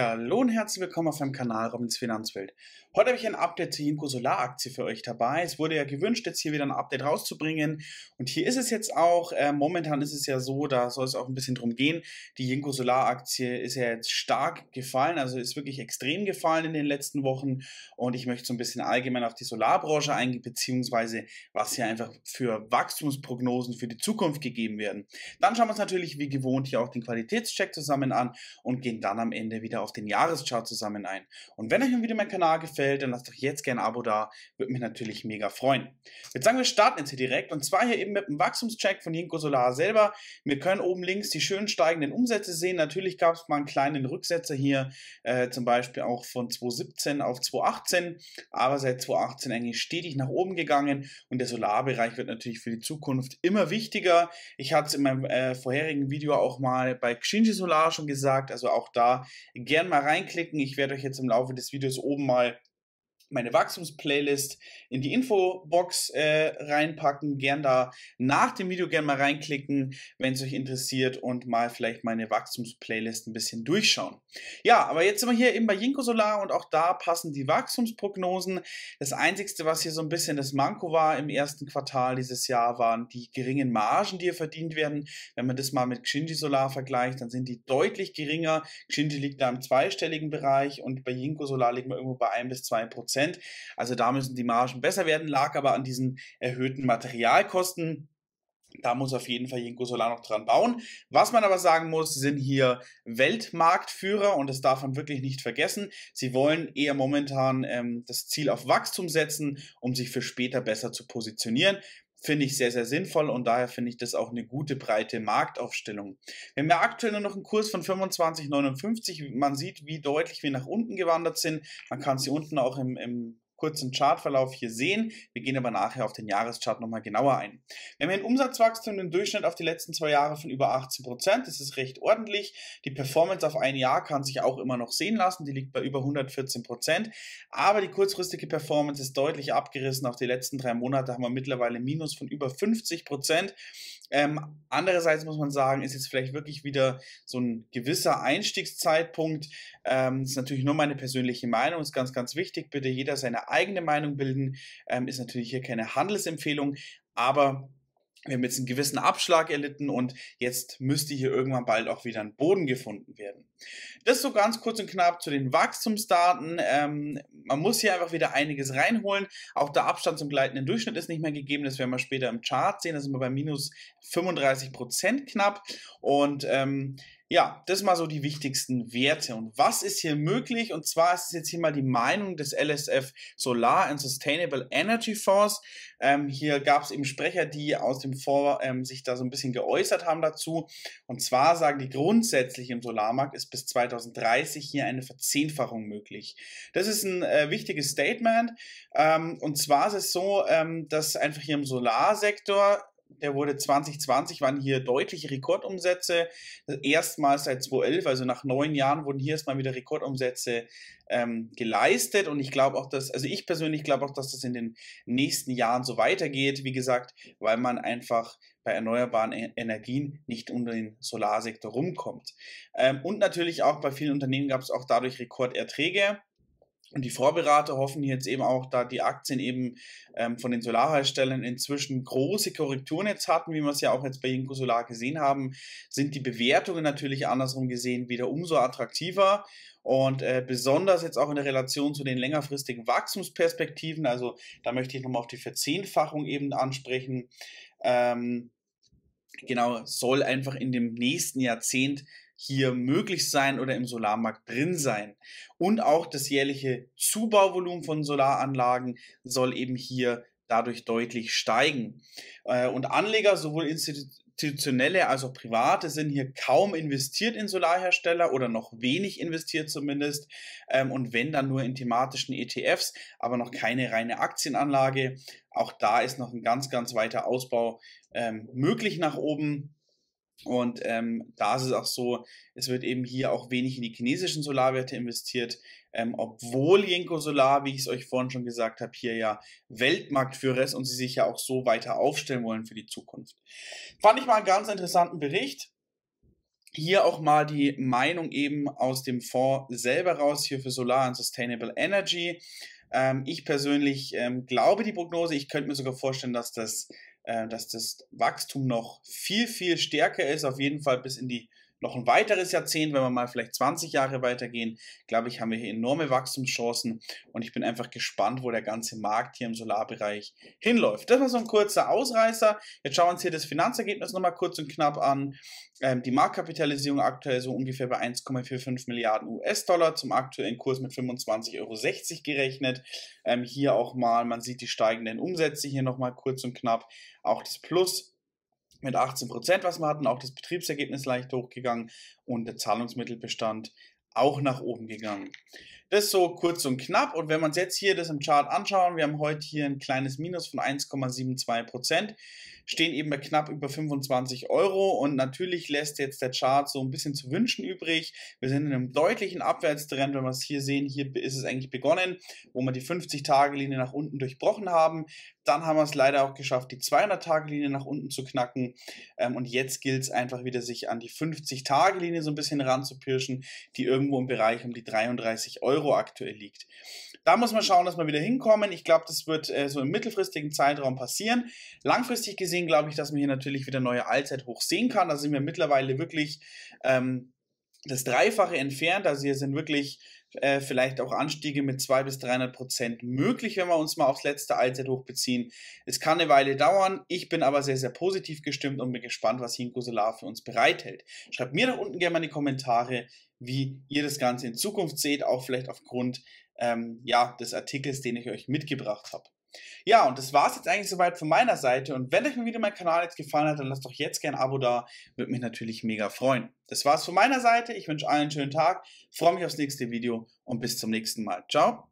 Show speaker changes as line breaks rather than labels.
Ja, hallo und herzlich willkommen auf meinem Kanal Robins Finanzwelt. Heute habe ich ein Update zur Jinko Solaraktie für euch dabei. Es wurde ja gewünscht, jetzt hier wieder ein Update rauszubringen. Und hier ist es jetzt auch, äh, momentan ist es ja so, da soll es auch ein bisschen drum gehen. Die Jinko Solaraktie ist ja jetzt stark gefallen, also ist wirklich extrem gefallen in den letzten Wochen. Und ich möchte so ein bisschen allgemein auf die Solarbranche eingehen, beziehungsweise was hier einfach für Wachstumsprognosen für die Zukunft gegeben werden. Dann schauen wir uns natürlich wie gewohnt hier auch den Qualitätscheck zusammen an und gehen dann am Ende wieder auf den Jahreschart zusammen ein. Und wenn euch ein Video mein Kanal gefällt, dann lasst doch jetzt gerne ein Abo da, würde mich natürlich mega freuen. Jetzt sagen wir starten jetzt hier direkt und zwar hier eben mit einem Wachstumscheck von Jinko Solar selber. Wir können oben links die schön steigenden Umsätze sehen. Natürlich gab es mal einen kleinen Rücksetzer hier, äh, zum Beispiel auch von 2017 auf 2018, aber seit 2018 eigentlich stetig nach oben gegangen und der Solarbereich wird natürlich für die Zukunft immer wichtiger. Ich hatte es in meinem äh, vorherigen Video auch mal bei Xinji Solar schon gesagt, also auch da gern mal reinklicken. Ich werde euch jetzt im Laufe des Videos oben mal meine Wachstumsplaylist in die Infobox äh, reinpacken. Gern da nach dem Video gern mal reinklicken, wenn es euch interessiert und mal vielleicht meine Wachstumsplaylist ein bisschen durchschauen. Ja, aber jetzt sind wir hier eben bei Jinko Solar und auch da passen die Wachstumsprognosen. Das Einzige, was hier so ein bisschen das Manko war im ersten Quartal dieses Jahr, waren die geringen Margen, die hier verdient werden. Wenn man das mal mit Xinji Solar vergleicht, dann sind die deutlich geringer. Xinji liegt da im zweistelligen Bereich und bei Jinko Solar liegen wir irgendwo bei 1 bis 2 Prozent. Prozent. Also da müssen die Margen besser werden, lag aber an diesen erhöhten Materialkosten. Da muss auf jeden Fall Jinko Solar noch dran bauen. Was man aber sagen muss, sind hier Weltmarktführer und das darf man wirklich nicht vergessen. Sie wollen eher momentan ähm, das Ziel auf Wachstum setzen, um sich für später besser zu positionieren finde ich sehr, sehr sinnvoll und daher finde ich das auch eine gute breite Marktaufstellung. Wir haben ja aktuell nur noch einen Kurs von 25,59. Man sieht, wie deutlich wir nach unten gewandert sind. Man kann sie unten auch im, im kurzen Chartverlauf hier sehen. Wir gehen aber nachher auf den Jahreschart nochmal genauer ein. Wir haben hier ein Umsatzwachstum im Durchschnitt auf die letzten zwei Jahre von über 18 Prozent. Das ist recht ordentlich. Die Performance auf ein Jahr kann sich auch immer noch sehen lassen. Die liegt bei über 114 Prozent. Aber die kurzfristige Performance ist deutlich abgerissen. Auf die letzten drei Monate haben wir mittlerweile Minus von über 50 Prozent. Ähm, andererseits muss man sagen, ist jetzt vielleicht wirklich wieder so ein gewisser Einstiegszeitpunkt. Ähm, das ist natürlich nur meine persönliche Meinung, ist ganz, ganz wichtig. Bitte jeder seine eigene Meinung bilden. Ähm, ist natürlich hier keine Handelsempfehlung, aber wir haben jetzt einen gewissen Abschlag erlitten und jetzt müsste hier irgendwann bald auch wieder ein Boden gefunden werden. Das so ganz kurz und knapp zu den Wachstumsdaten. Ähm, man muss hier einfach wieder einiges reinholen. Auch der Abstand zum gleitenden Durchschnitt ist nicht mehr gegeben. Das werden wir später im Chart sehen. Da sind wir bei minus 35 Prozent knapp. Und ähm, ja, das mal so die wichtigsten Werte. Und was ist hier möglich? Und zwar ist es jetzt hier mal die Meinung des LSF Solar and Sustainable Energy Fonds. Ähm, hier gab es eben Sprecher, die aus dem Fonds ähm, sich da so ein bisschen geäußert haben dazu. Und zwar sagen die grundsätzlich im Solarmarkt ist bis 2030 hier eine Verzehnfachung möglich. Das ist ein äh, wichtiges Statement. Ähm, und zwar ist es so, ähm, dass einfach hier im Solarsektor der wurde 2020, waren hier deutliche Rekordumsätze. Erstmals seit 2011, also nach neun Jahren, wurden hier erstmal wieder Rekordumsätze ähm, geleistet. Und ich glaube auch, dass, also ich persönlich glaube auch, dass das in den nächsten Jahren so weitergeht. Wie gesagt, weil man einfach bei erneuerbaren e-, Energien nicht unter den Solarsektor rumkommt. Ähm, und natürlich auch bei vielen Unternehmen gab es auch dadurch Rekorderträge. Und die Vorberater hoffen jetzt eben auch, da die Aktien eben ähm, von den Solarherstellern inzwischen große Korrekturen jetzt hatten, wie wir es ja auch jetzt bei Jinko Solar gesehen haben, sind die Bewertungen natürlich andersrum gesehen wieder umso attraktiver. Und äh, besonders jetzt auch in der Relation zu den längerfristigen Wachstumsperspektiven, also da möchte ich nochmal auf die Verzehnfachung eben ansprechen. Ähm, genau, soll einfach in dem nächsten Jahrzehnt hier möglich sein oder im Solarmarkt drin sein. Und auch das jährliche Zubauvolumen von Solaranlagen soll eben hier dadurch deutlich steigen. Äh, und Anleger, sowohl institutionelle als auch private, sind hier kaum investiert in Solarhersteller oder noch wenig investiert zumindest. Ähm, und wenn dann nur in thematischen ETFs, aber noch keine reine Aktienanlage. Auch da ist noch ein ganz, ganz weiter Ausbau ähm, möglich nach oben. Und ähm, da ist es auch so, es wird eben hier auch wenig in die chinesischen Solarwerte investiert, ähm, obwohl Jenko Solar, wie ich es euch vorhin schon gesagt habe, hier ja Weltmarktführer ist und sie sich ja auch so weiter aufstellen wollen für die Zukunft. Fand ich mal einen ganz interessanten Bericht. hier auch mal die Meinung eben aus dem Fonds selber raus, hier für Solar und Sustainable Energy. Ähm, ich persönlich ähm, glaube die Prognose. Ich könnte mir sogar vorstellen, dass das, dass das Wachstum noch viel, viel stärker ist. Auf jeden Fall bis in die noch ein weiteres Jahrzehnt, wenn wir mal vielleicht 20 Jahre weitergehen, glaube ich, haben wir hier enorme Wachstumschancen und ich bin einfach gespannt, wo der ganze Markt hier im Solarbereich hinläuft. Das war so ein kurzer Ausreißer. Jetzt schauen wir uns hier das Finanzergebnis nochmal kurz und knapp an. Ähm, die Marktkapitalisierung aktuell so ungefähr bei 1,45 Milliarden US-Dollar zum aktuellen Kurs mit 25,60 Euro gerechnet. Ähm, hier auch mal, man sieht die steigenden Umsätze hier nochmal kurz und knapp. Auch das Plus mit 18 Prozent, was wir hatten. Auch das Betriebsergebnis leicht hochgegangen und der Zahlungsmittelbestand auch nach oben gegangen. Das so kurz und knapp. Und wenn wir uns jetzt hier das im Chart anschauen, wir haben heute hier ein kleines Minus von 1,72 Prozent stehen eben bei knapp über 25 Euro und natürlich lässt jetzt der Chart so ein bisschen zu wünschen übrig. Wir sind in einem deutlichen Abwärtstrend, wenn wir es hier sehen, hier ist es eigentlich begonnen, wo wir die 50-Tage-Linie nach unten durchbrochen haben. Dann haben wir es leider auch geschafft, die 200-Tage-Linie nach unten zu knacken. Ähm, und jetzt gilt es einfach wieder, sich an die 50-Tage-Linie so ein bisschen ranzupirschen, die irgendwo im Bereich um die 33 Euro aktuell liegt. Da muss man schauen, dass wir wieder hinkommen. Ich glaube, das wird äh, so im mittelfristigen Zeitraum passieren. Langfristig gesehen glaube ich, dass man hier natürlich wieder neue Allzeithochs sehen kann. Da sind wir mittlerweile wirklich ähm, das Dreifache entfernt. Also hier sind wirklich äh, vielleicht auch Anstiege mit 200 bis 300 Prozent möglich, wenn wir uns mal aufs letzte Allzeithoch beziehen. Es kann eine Weile dauern. Ich bin aber sehr, sehr positiv gestimmt und bin gespannt, was Hinko Solar für uns bereithält. Schreibt mir doch unten gerne mal in die Kommentare, wie ihr das Ganze in Zukunft seht, auch vielleicht aufgrund ähm, ja, des Artikels, den ich euch mitgebracht habe. Ja, und das war es jetzt eigentlich soweit von meiner Seite. Und wenn euch mal wieder mein Kanal jetzt gefallen hat, dann lasst doch jetzt gerne ein Abo da. Würde mich natürlich mega freuen. Das war's von meiner Seite. Ich wünsche allen einen schönen Tag, freue mich aufs nächste Video und bis zum nächsten Mal. Ciao.